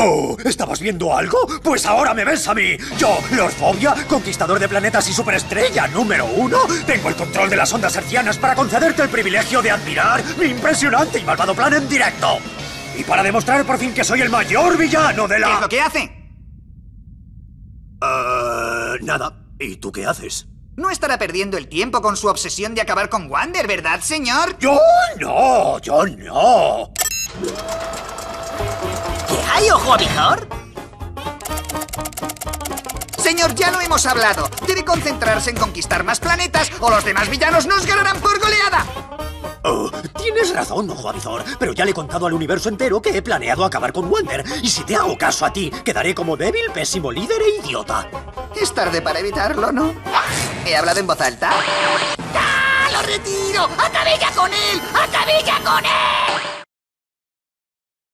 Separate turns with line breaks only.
Oh, ¿estabas viendo algo? Pues ahora me ves a mí. Yo, Lord Fobia, conquistador de planetas y superestrella número uno, tengo el control de las ondas hercianas para concederte el privilegio de admirar mi impresionante y malvado plan en directo. Y para demostrar por fin que soy el mayor villano de la...
¿Qué es lo que hace?
Eh, nada. ¿Y tú qué haces?
No estará perdiendo el tiempo con su obsesión de acabar con Wander, ¿verdad, señor?
Yo no, yo no.
¿Qué hay, ojo avijor? Señor, ya lo hemos hablado. Debe concentrarse en conquistar más planetas o los demás villanos nos ganarán por goleada.
Oh, tienes razón, Ojo Avizor, pero ya le he contado al universo entero que he planeado acabar con Wander. Y si te hago caso a ti, quedaré como débil, pésimo líder e idiota.
Es tarde para evitarlo, ¿no? ¿He hablado en voz alta? ¡Ah, ¡Lo retiro! ¡Acabé ya con él! ¡Acabé ya con él!